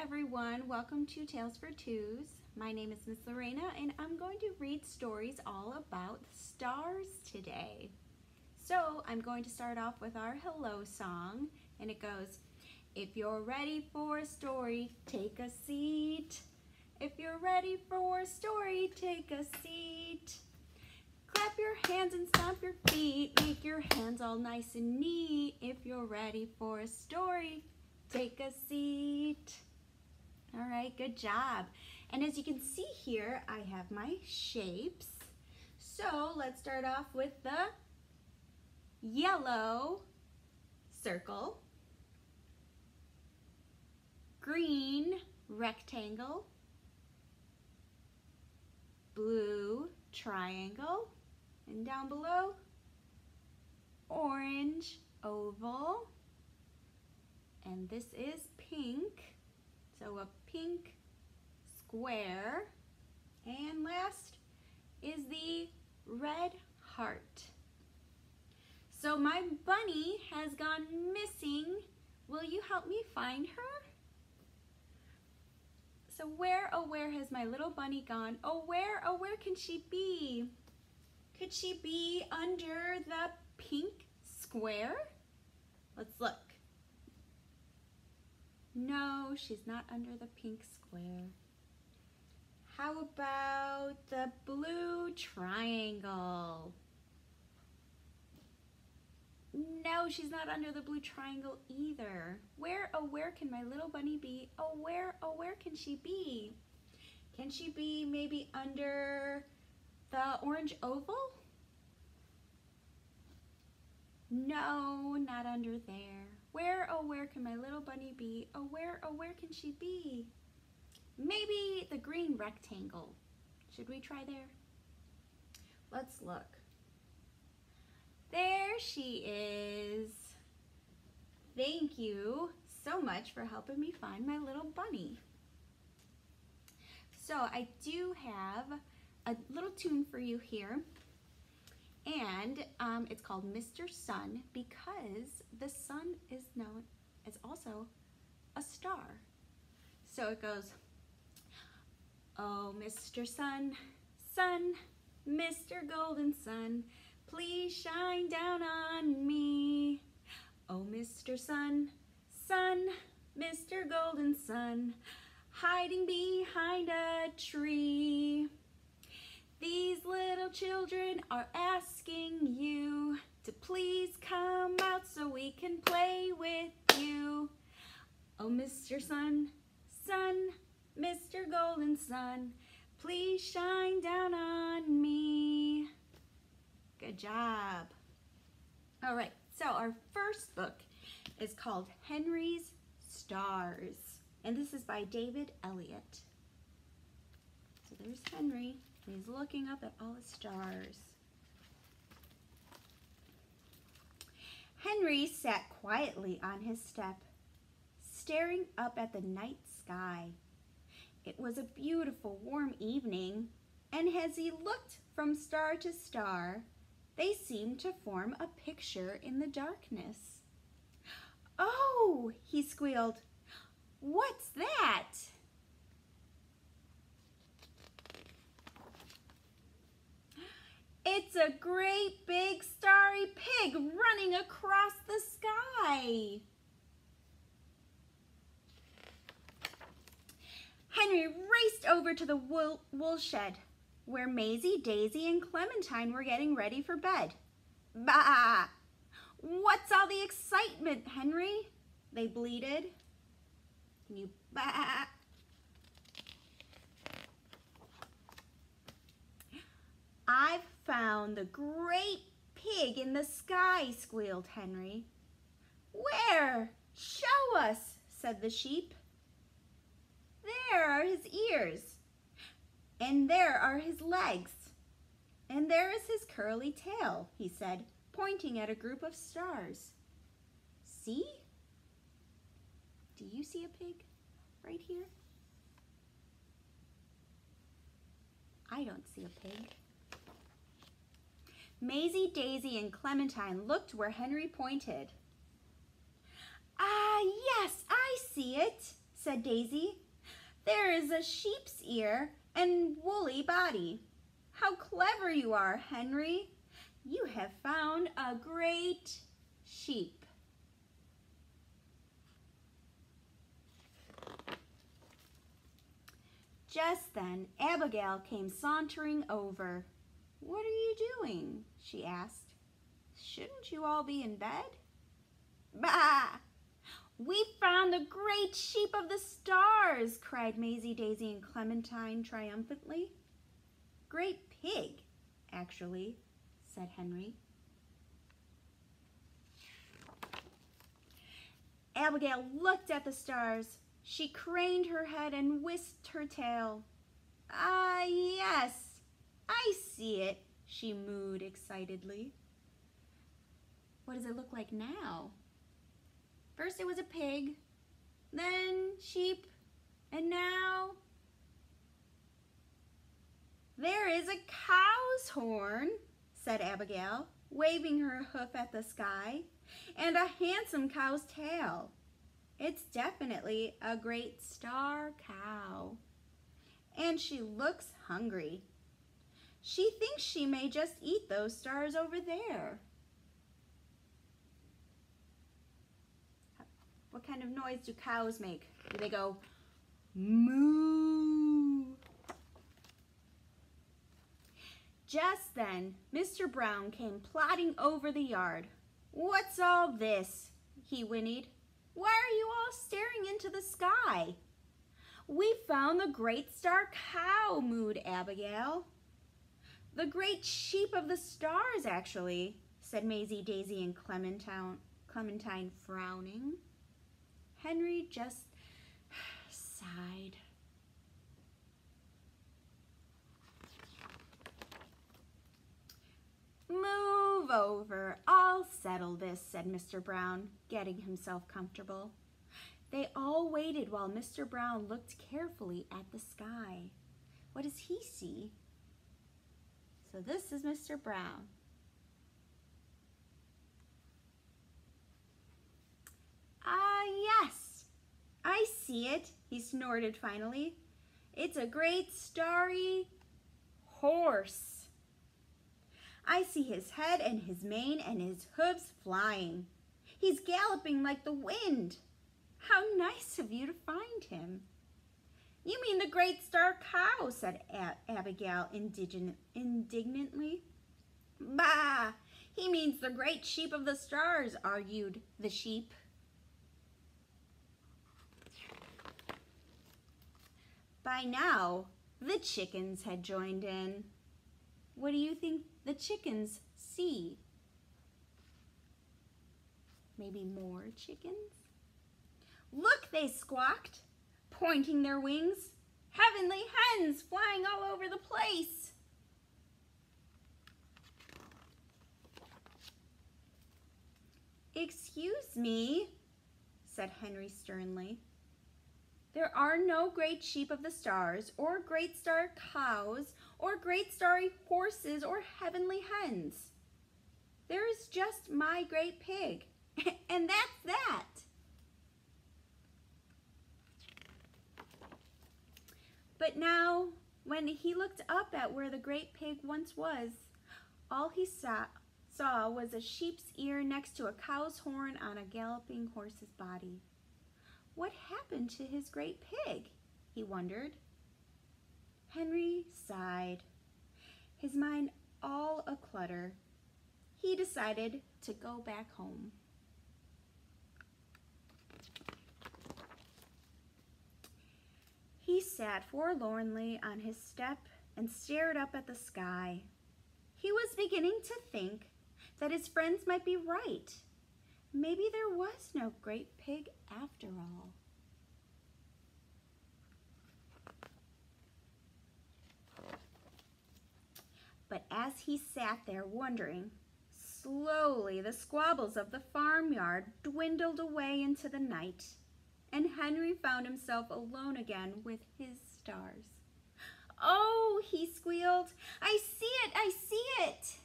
everyone, welcome to Tales for Twos. My name is Miss Lorena and I'm going to read stories all about stars today. So I'm going to start off with our hello song and it goes, if you're ready for a story, take a seat. If you're ready for a story, take a seat. Clap your hands and stomp your feet, make your hands all nice and neat. If you're ready for a story, take a seat. All right, good job. And as you can see here, I have my shapes. So let's start off with the yellow circle, green rectangle, blue triangle, and down below, orange oval, and this is pink. So a pink square. And last is the red heart. So my bunny has gone missing. Will you help me find her? So where, oh where has my little bunny gone? Oh where, oh where can she be? Could she be under the pink square? Let's look. She's not under the pink square. How about the blue triangle? No, she's not under the blue triangle either. Where, oh, where can my little bunny be? Oh, where, oh, where can she be? Can she be maybe under the orange oval? No, not under there. Where, oh, where can my little bunny be? Oh, where, oh, where can she be? Maybe the green rectangle. Should we try there? Let's look. There she is. Thank you so much for helping me find my little bunny. So I do have a little tune for you here and um, it's called Mr. Sun because the sun is known as also a star. So it goes, Oh, Mr. Sun, Sun, Mr. Golden Sun, please shine down on me. Oh, Mr. Sun, Sun, Mr. Golden Sun, hiding behind a tree. These little children are asking you to please come out so we can play with you. Oh, Mr. Sun, Sun, Mr. Golden Sun, please shine down on me. Good job. All right, so our first book is called Henry's Stars, and this is by David Elliot. So there's Henry. He's looking up at all the stars. Henry sat quietly on his step, staring up at the night sky. It was a beautiful warm evening, and as he looked from star to star, they seemed to form a picture in the darkness. Oh, he squealed, what's that? It's a great big starry pig running across the sky. Henry raced over to the wool, wool shed where Maisie, Daisy, and Clementine were getting ready for bed. Bah! What's all the excitement, Henry? They bleated. Can you bah? I've found the great pig in the sky, squealed Henry. Where? Show us, said the sheep. There are his ears, and there are his legs, and there is his curly tail, he said, pointing at a group of stars. See? Do you see a pig right here? I don't see a pig. Maisie, Daisy, and Clementine looked where Henry pointed. Ah, yes, I see it, said Daisy. There is a sheep's ear and woolly body. How clever you are, Henry. You have found a great sheep. Just then, Abigail came sauntering over. What are you doing? she asked. Shouldn't you all be in bed? Bah! We found the great sheep of the stars, cried Maisie, Daisy, and Clementine triumphantly. Great pig, actually, said Henry. Abigail looked at the stars. She craned her head and whisked her tail. Ah, yes, I see it, she mooed excitedly. What does it look like now? First it was a pig, then sheep, and now there is a cow's horn, said Abigail, waving her hoof at the sky, and a handsome cow's tail. It's definitely a great star cow. And she looks hungry. She thinks she may just eat those stars over there. What kind of noise do cows make? Do they go moo? Just then, Mr. Brown came plodding over the yard. What's all this? he whinnied. Why are you all staring into the sky? We found the great star cow, mooed Abigail. The great sheep of the stars, actually, said Maisie, Daisy, and Clementine, Clementine frowning. Henry just sighed. Move over. I'll settle this, said Mr. Brown, getting himself comfortable. They all waited while Mr. Brown looked carefully at the sky. What does he see? So this is Mr. Brown. Ah, yes, I see it, he snorted finally. It's a great starry horse. I see his head and his mane and his hooves flying. He's galloping like the wind. How nice of you to find him. You mean the great star cow, said Abigail indignantly. Bah, he means the great sheep of the stars, argued the sheep. By now, the chickens had joined in. What do you think the chickens see? Maybe more chickens? Look, they squawked, pointing their wings. Heavenly hens flying all over the place. Excuse me, said Henry sternly. There are no great sheep of the stars, or great star cows, or great starry horses, or heavenly hens. There is just my great pig, and that's that. But now, when he looked up at where the great pig once was, all he saw, saw was a sheep's ear next to a cow's horn on a galloping horse's body. What happened to his great pig? he wondered. Henry sighed, his mind all a clutter. He decided to go back home. He sat forlornly on his step and stared up at the sky. He was beginning to think that his friends might be right Maybe there was no great pig after all. But as he sat there wondering, slowly the squabbles of the farmyard dwindled away into the night, and Henry found himself alone again with his stars. Oh, he squealed, I see it, I see it.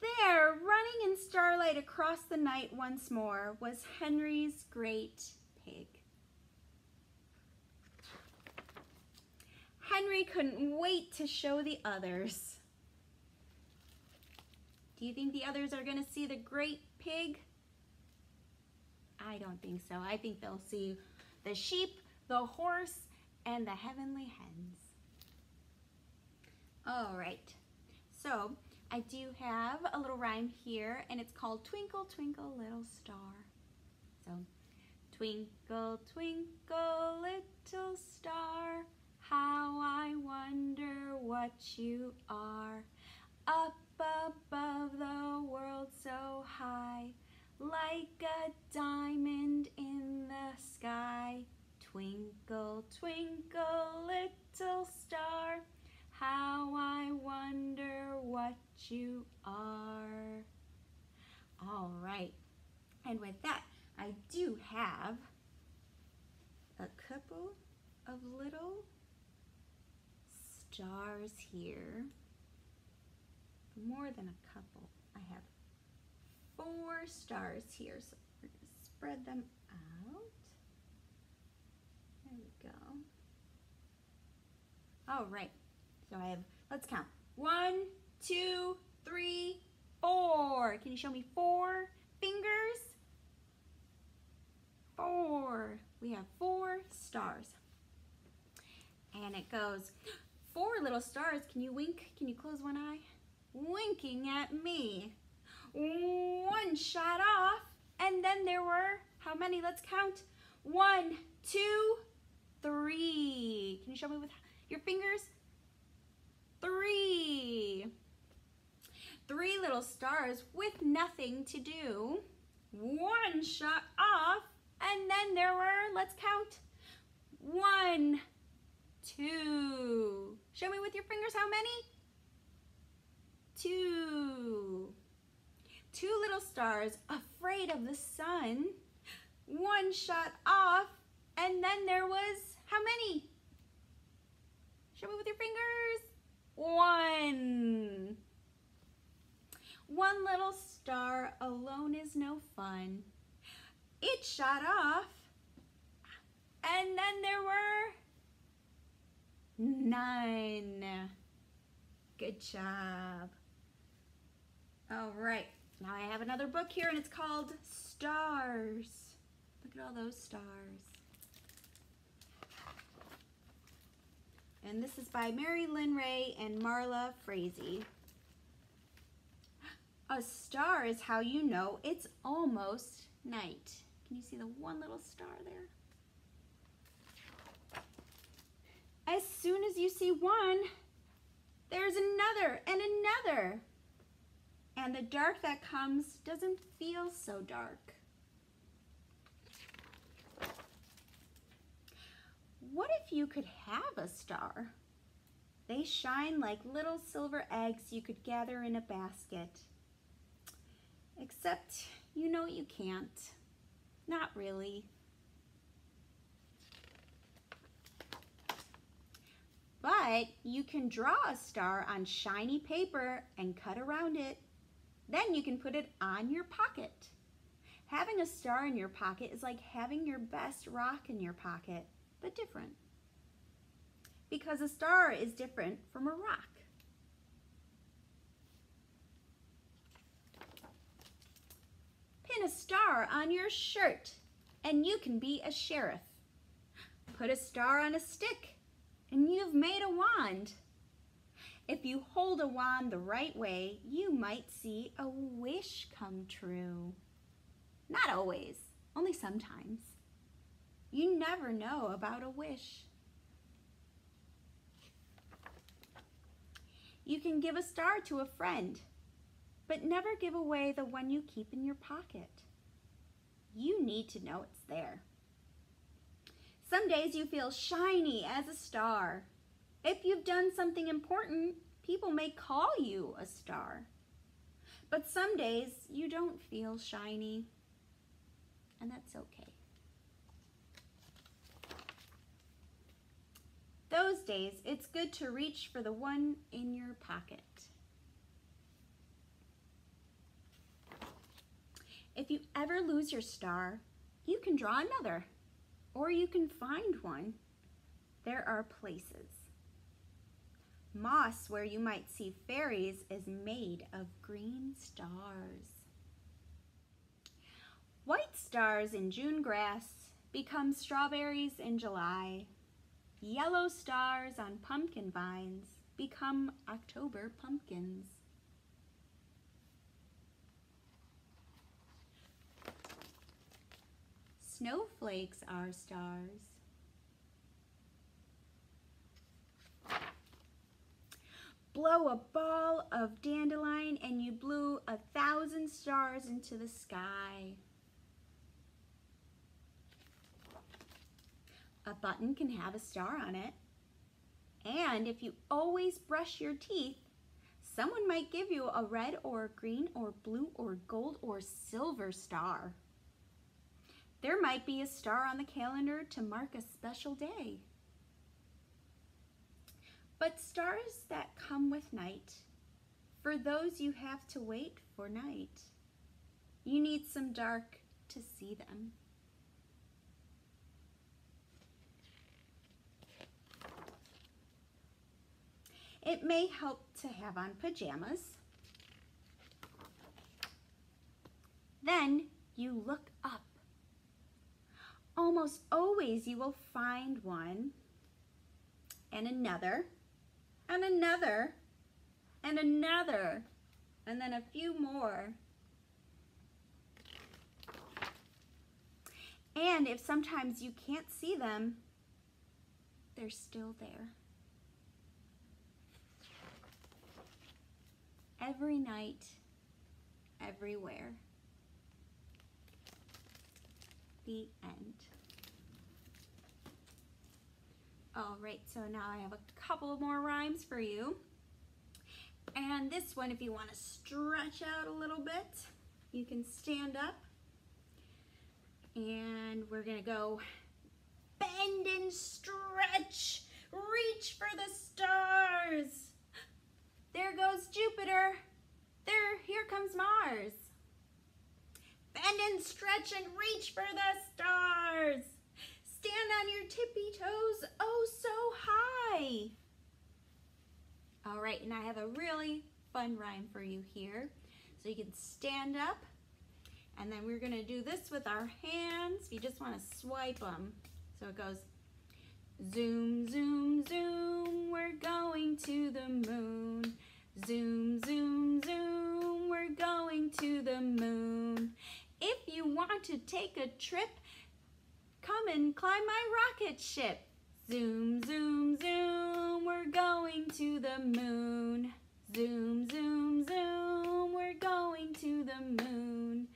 There, running in starlight across the night once more, was Henry's great pig. Henry couldn't wait to show the others. Do you think the others are going to see the great pig? I don't think so. I think they'll see the sheep, the horse, and the heavenly hens. All right, so I do have a little rhyme here, and it's called Twinkle, Twinkle, Little Star. So, twinkle, twinkle, little star, how I wonder what you are. Up above the world so high, like a diamond in the sky. Twinkle, twinkle, little star, how I wonder what you are. All right, and with that, I do have a couple of little stars here. More than a couple. I have four stars here, so we're going to spread them out. There we go. All right, so I have, let's count. One, two, three, four. Can you show me four fingers? Four. We have four stars. And it goes, four little stars. Can you wink? Can you close one eye? Winking at me. One shot off. And then there were, how many? Let's count. One, two, three. Can you show me with your fingers? Three. Three little stars with nothing to do. One shot off. And then there were, let's count. One, two. Show me with your fingers how many? Two. Two little stars afraid of the sun. One shot off. And then there was, how many? Show me with your fingers. One. One little star alone is no fun. It shot off. And then there were nine. Good job. All right, now I have another book here and it's called Stars. Look at all those stars. And this is by Mary Lynn Ray and Marla Frazee. A star is how you know it's almost night. Can you see the one little star there? As soon as you see one, there's another and another. And the dark that comes doesn't feel so dark. What if you could have a star? They shine like little silver eggs you could gather in a basket. Except you know you can't. Not really. But you can draw a star on shiny paper and cut around it. Then you can put it on your pocket. Having a star in your pocket is like having your best rock in your pocket, but different. Because a star is different from a rock. Pin a star on your shirt and you can be a sheriff. Put a star on a stick and you've made a wand. If you hold a wand the right way, you might see a wish come true. Not always, only sometimes. You never know about a wish. You can give a star to a friend, but never give away the one you keep in your pocket. You need to know it's there. Some days you feel shiny as a star. If you've done something important, people may call you a star. But some days you don't feel shiny, and that's okay. Those days, it's good to reach for the one in your pocket. If you ever lose your star, you can draw another, or you can find one. There are places. Moss, where you might see fairies, is made of green stars. White stars in June grass become strawberries in July. Yellow stars on pumpkin vines become October pumpkins. Snowflakes are stars. Blow a ball of dandelion and you blew a thousand stars into the sky. A button can have a star on it. And if you always brush your teeth, someone might give you a red or green or blue or gold or silver star. There might be a star on the calendar to mark a special day. But stars that come with night, for those you have to wait for night. You need some dark to see them. It may help to have on pajamas. Then you look up. Almost always you will find one and another and another and another and then a few more. And if sometimes you can't see them, they're still there. every night, everywhere. The end. All right, so now I have a couple more rhymes for you. And this one, if you want to stretch out a little bit, you can stand up. And we're going to go bend and stretch. Reach for the stars. There goes Jupiter. There, here comes Mars. Bend and stretch and reach for the stars. Stand on your tippy toes, oh so high. All right, and I have a really fun rhyme for you here. So you can stand up, and then we're gonna do this with our hands. You just wanna swipe them. So it goes, Zoom, zoom, zoom, we're going to the moon. Zoom, zoom, zoom, we're going to the moon. If you want to take a trip, come and climb my rocket ship. Zoom, zoom, zoom, we're going to the moon. Zoom, zoom, zoom, we're going to the moon.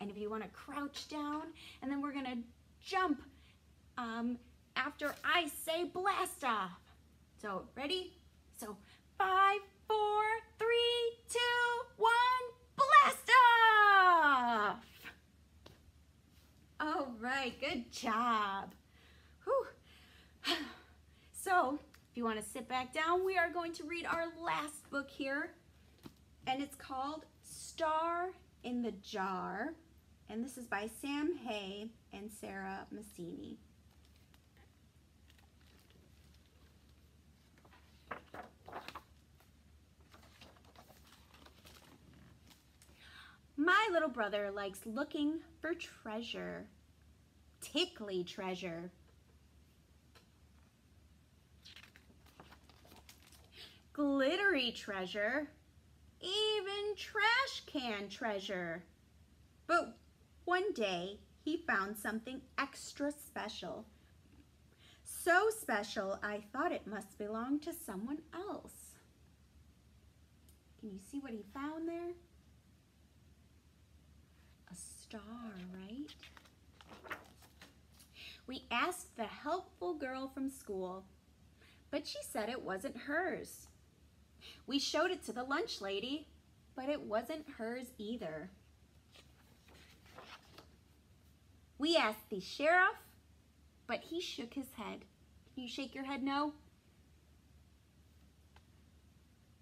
And if you want to crouch down, and then we're going to jump um, after I say blast off. So ready? So five, four, three, two, one, blast off! All right, good job. Whew. So, if you want to sit back down, we are going to read our last book here, and it's called Star in the Jar, and this is by Sam Hay and Sarah Massini. My little brother likes looking for treasure, tickly treasure. Glittery treasure, even trash can treasure. But one day he found something extra special. So special, I thought it must belong to someone else. Can you see what he found there? A star, right? We asked the helpful girl from school, but she said it wasn't hers. We showed it to the lunch lady, but it wasn't hers either. We asked the sheriff, but he shook his head. Can you shake your head no?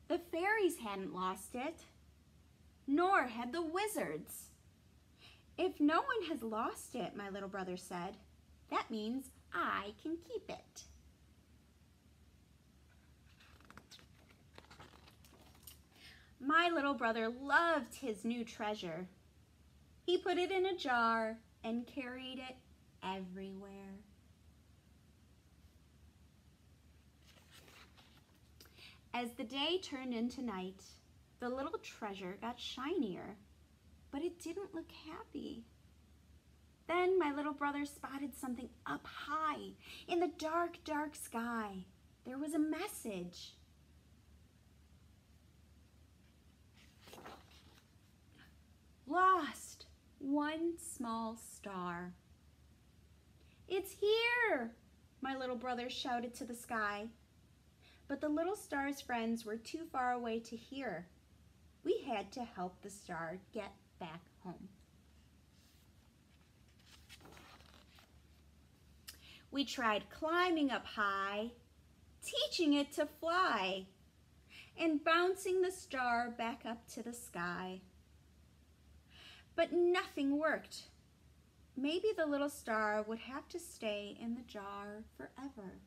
The fairies hadn't lost it, nor had the wizards. If no one has lost it, my little brother said, that means I can keep it. My little brother loved his new treasure. He put it in a jar and carried it everywhere. As the day turned into night, the little treasure got shinier, but it didn't look happy. Then my little brother spotted something up high in the dark, dark sky. There was a message. Lost one small star. It's here, my little brother shouted to the sky. But the little star's friends were too far away to hear. We had to help the star get back home. We tried climbing up high, teaching it to fly, and bouncing the star back up to the sky. But nothing worked. Maybe the little star would have to stay in the jar forever.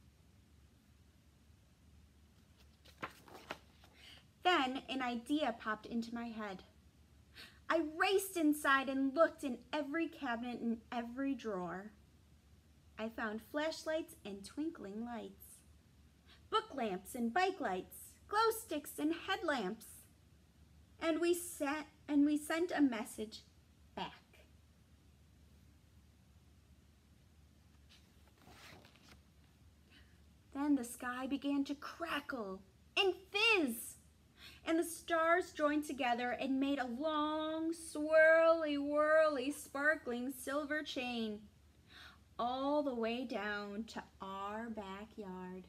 Then an idea popped into my head. I raced inside and looked in every cabinet and every drawer. I found flashlights and twinkling lights, book lamps and bike lights, glow sticks and headlamps. And we sat and we sent a message back. Then the sky began to crackle and fizz and the stars joined together and made a long, swirly, whirly, sparkling silver chain all the way down to our backyard.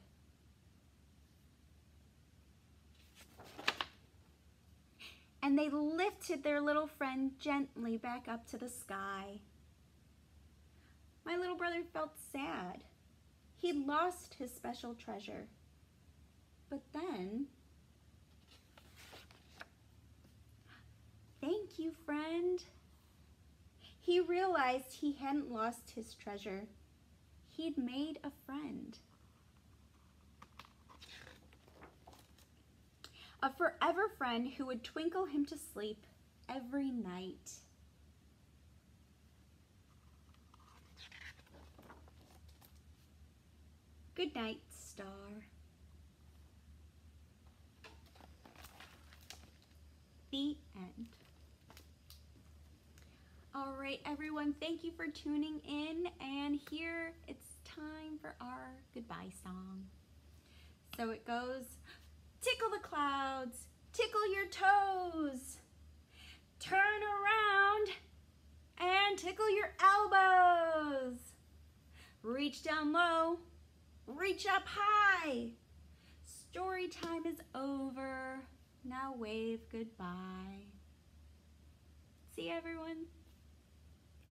And they lifted their little friend gently back up to the sky. My little brother felt sad. He'd lost his special treasure. But then Thank you, friend. He realized he hadn't lost his treasure. He'd made a friend. A forever friend who would twinkle him to sleep every night. Good night, star. The end. All right, everyone, thank you for tuning in. And here it's time for our goodbye song. So it goes, tickle the clouds, tickle your toes, turn around and tickle your elbows. Reach down low, reach up high. Story time is over. Now wave goodbye. See everyone.